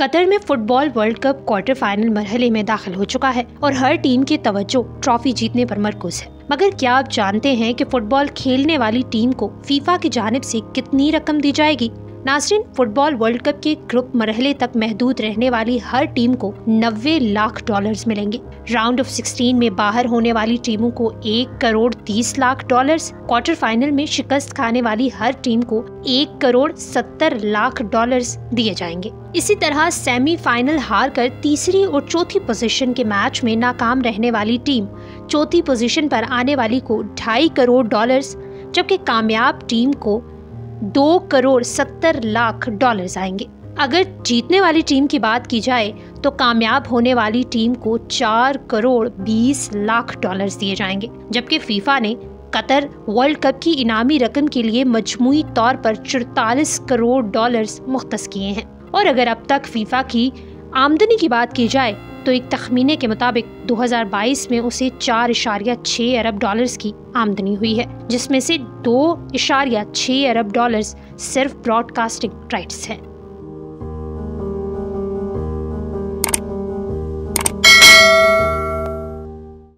Qatar में football world cup quarter final मरहले में दाखिल हो चुका है और हर टीम की तवज्जो ट्रॉफी जीतने पर मरकूज है। मगर क्या आप जानते हैं कि फुटबॉल खेलने वाली टीम को फीफा की जानब से कितनी रकम दी जाएगी? नासरीन फुटबॉल वर्ल्ड कप के ग्रुप मरहले तक महदूद रहने वाली हर टीम को 90 लाख डॉलर्स मिलेंगे। राउंड ऑफ़ 16 में बाहर होने वाली टीमों को एक crore 30 lakh dollars, quarter final में शिकस्त खाने वाली हर टीम को एक करोड़ 70 लाख डॉलर्स दिए जाएँगे। इसी तरह सेमीफाइनल हार कर तीसरी और चौथी पोजीशन के मैच में नाकाम रहने वाली टीम, चौथी पोजीशन पर आने वाली को ढाई करोड़ डॉलर्स, जबकि कामयाब टीम को दो करोड़ सत्तर लाख डॉलर्स आएँगे। अगर जीतने वाली टीम की बात की जाए तो कामयाब होने वाली टीम को चार करोड़ बीस लाख डॉलर्स दिए जाएँगे। जबकि फीफा ने कतर वर्ल्ड कप की इनामी रकम के लिए मजमू तौर पर चौतालीस करोड़ डॉलर्स मुख्त किए हैं। और अगर अब तक फीफा की आमदनी की बात की जाए तो एक तखमीने के मुताबिक 2022 में उसे चार इशारिया छः अरब डॉलर्स की आमदनी हुई है, जिसमें से दो इशारिया छः अरब डॉलर्स सिर्फ़ ब्रॉडकास्टिंग राइट्स हैं।